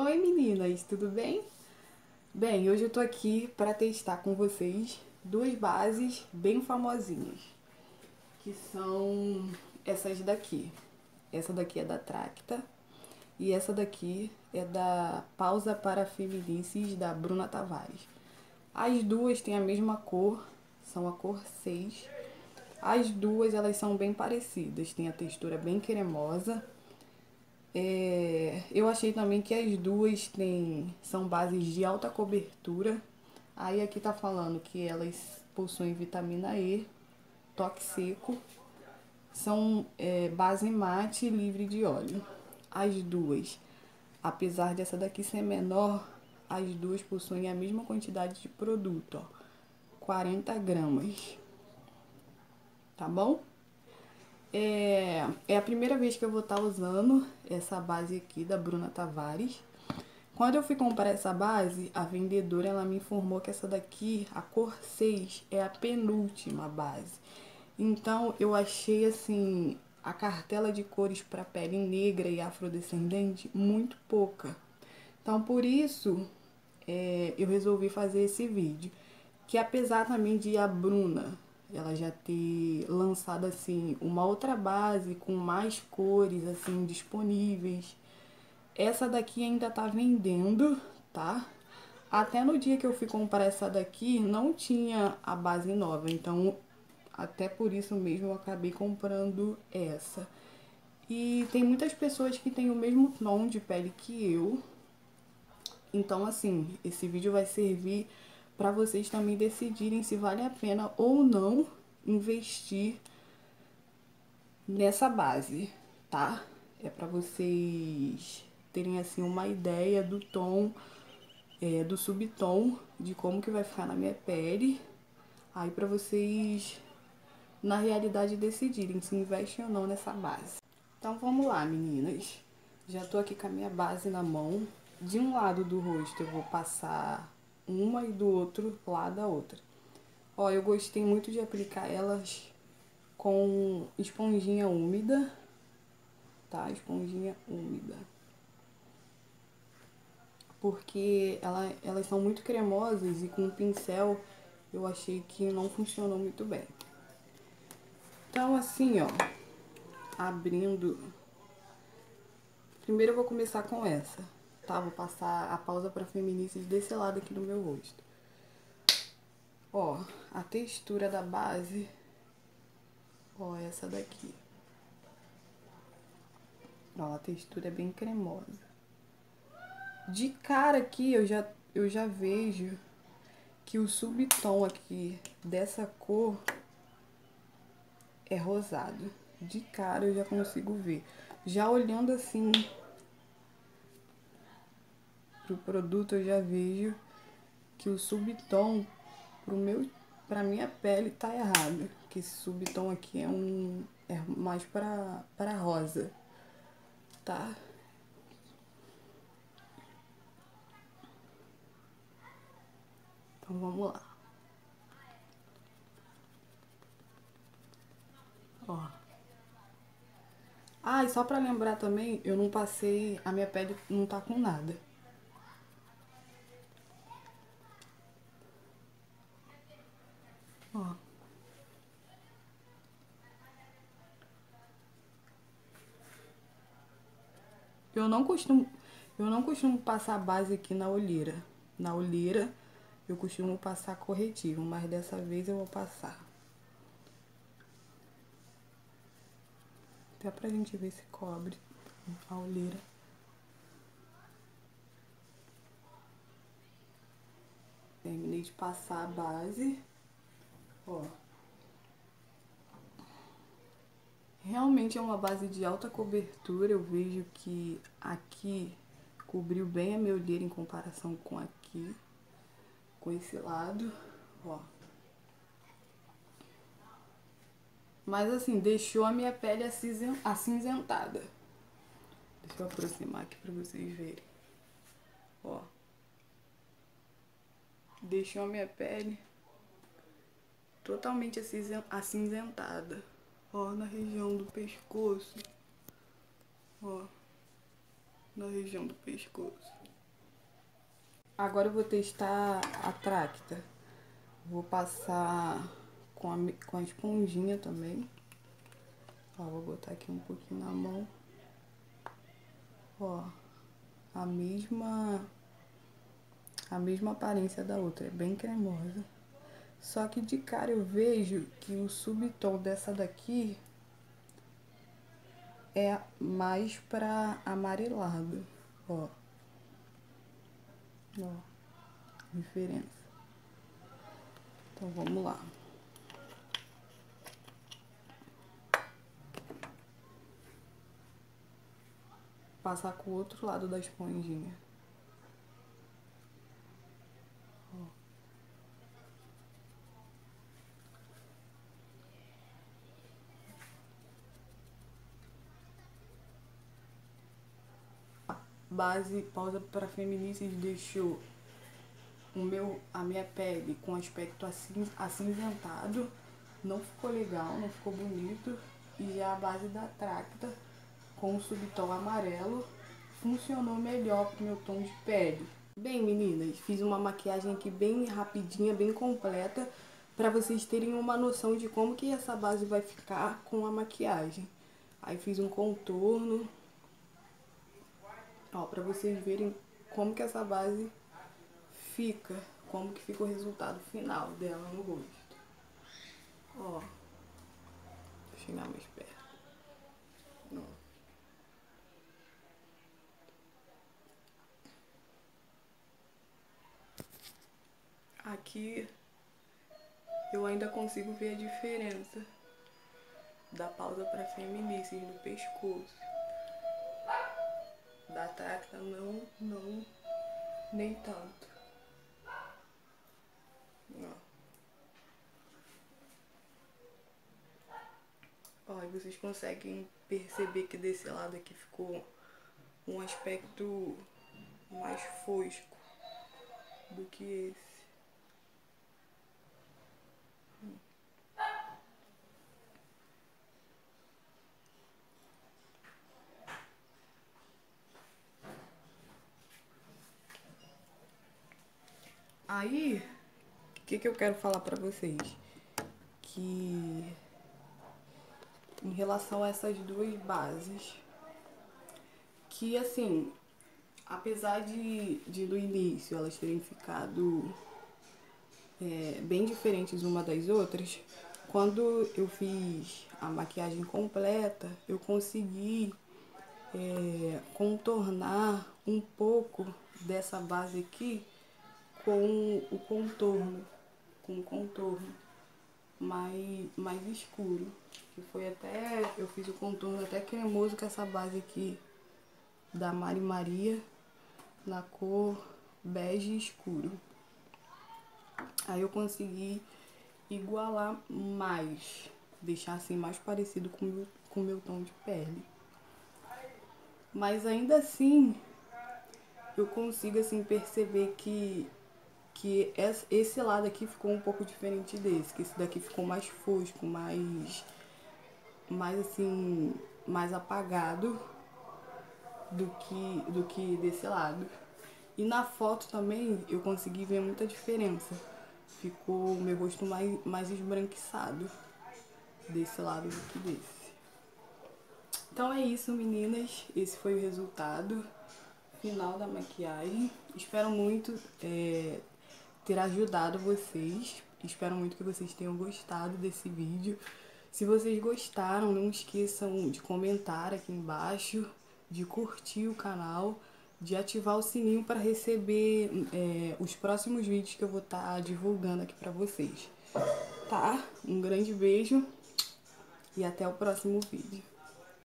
Oi meninas, tudo bem? Bem, hoje eu tô aqui para testar com vocês duas bases bem famosinhas, que são essas daqui. Essa daqui é da Tracta e essa daqui é da Pausa para Feminices da Bruna Tavares. As duas têm a mesma cor, são a cor 6. As duas elas são bem parecidas, tem a textura bem cremosa é, eu achei também que as duas têm, são bases de alta cobertura. Aí aqui tá falando que elas possuem vitamina E, toque seco, são é, base mate livre de óleo. As duas, apesar dessa daqui ser menor, as duas possuem a mesma quantidade de produto, ó, 40 gramas. Tá bom? É, é a primeira vez que eu vou estar tá usando essa base aqui da Bruna Tavares. Quando eu fui comprar essa base, a vendedora ela me informou que essa daqui, a cor 6, é a penúltima base. Então eu achei assim a cartela de cores para pele negra e afrodescendente muito pouca. Então por isso é, eu resolvi fazer esse vídeo. Que apesar também de a Bruna ela já ter lançado assim uma outra base com mais cores assim disponíveis. Essa daqui ainda tá vendendo, tá? Até no dia que eu fui comprar essa daqui, não tinha a base nova, então até por isso mesmo eu acabei comprando essa. E tem muitas pessoas que têm o mesmo tom de pele que eu. Então assim, esse vídeo vai servir para vocês também decidirem se vale a pena ou não investir nessa base, tá? É para vocês terem assim uma ideia do tom, é, do subtom, de como que vai ficar na minha pele. Aí para vocês, na realidade, decidirem se investem ou não nessa base. Então vamos lá, meninas. Já tô aqui com a minha base na mão. De um lado do rosto eu vou passar uma e do outro lado a outra. Ó, eu gostei muito de aplicar elas com esponjinha úmida, tá? Esponjinha úmida. Porque ela, elas são muito cremosas e com o pincel eu achei que não funcionou muito bem. Então, assim, ó, abrindo... Primeiro eu vou começar com essa tá? Vou passar a pausa para feministas desse lado aqui do meu rosto. Ó, a textura da base, ó, essa daqui. Ó, a textura é bem cremosa. De cara aqui, eu já, eu já vejo que o subtom aqui dessa cor é rosado. De cara eu já consigo ver. Já olhando assim pro produto eu já vejo que o subtom pro meu para minha pele tá errado, que esse subtom aqui é um é mais para para rosa, tá? Então vamos lá. Ó. Ah, e só pra lembrar também, eu não passei, a minha pele não tá com nada. Ó. Eu não costumo, eu não costumo passar base aqui na olheira. Na olheira eu costumo passar corretivo, mas dessa vez eu vou passar. Até pra gente ver se cobre a olheira. Terminei de passar a base. Ó. Realmente é uma base de alta cobertura. Eu vejo que aqui cobriu bem a minha olheira em comparação com aqui. Com esse lado, ó. Mas assim, deixou a minha pele acinzentada. Deixa eu aproximar aqui pra vocês verem. Ó. Deixou a minha pele totalmente acinzentada. Ó, na região do pescoço. Ó, na região do pescoço. Agora eu vou testar a Tracta. Vou passar com a, com a esponjinha também. Ó, vou botar aqui um pouquinho na mão. Ó, a mesma a mesma aparência da outra, é bem cremosa. Só que de cara eu vejo que o subtom dessa daqui é mais pra amarelado, ó. Ó, diferença. Então vamos lá. Passar com o outro lado da esponjinha. Base pausa para feministas deixou o meu, a minha pele com aspecto assim, acinzentado, não ficou legal, não ficou bonito. E já a base da Tracta com o subtom amarelo funcionou melhor pro meu tom de pele. Bem, meninas, fiz uma maquiagem aqui bem rapidinha, bem completa, para vocês terem uma noção de como que essa base vai ficar com a maquiagem. Aí fiz um contorno, Ó, pra vocês verem como que essa base fica, como que fica o resultado final dela no rosto. Ó, vou chegar mais perto. Ó. Aqui eu ainda consigo ver a diferença da pausa para feminices no pescoço da não, não, nem tanto. Ó. Ó, e vocês conseguem perceber que desse lado aqui ficou um aspecto mais fosco do que esse. Aí, o que, que eu quero falar pra vocês? Que em relação a essas duas bases, que assim, apesar de, de no início elas terem ficado é, bem diferentes uma das outras, quando eu fiz a maquiagem completa, eu consegui é, contornar um pouco dessa base aqui com o contorno, com o contorno mais, mais escuro. Que foi até, eu fiz o contorno até cremoso com essa base aqui da Mari Maria, na cor bege escuro. Aí eu consegui igualar mais, deixar assim mais parecido com o com meu tom de pele. Mas ainda assim, eu consigo assim perceber que que esse lado aqui ficou um pouco diferente desse, que esse daqui ficou mais fosco, mais, mais assim, mais apagado do que, do que desse lado. E na foto também eu consegui ver muita diferença. Ficou o meu rosto mais, mais esbranquiçado desse lado do que desse. Então é isso, meninas. Esse foi o resultado final da maquiagem. Espero muito é, ter ajudado vocês. Espero muito que vocês tenham gostado desse vídeo. Se vocês gostaram, não esqueçam de comentar aqui embaixo, de curtir o canal, de ativar o sininho para receber é, os próximos vídeos que eu vou estar tá divulgando aqui para vocês. Tá? Um grande beijo e até o próximo vídeo.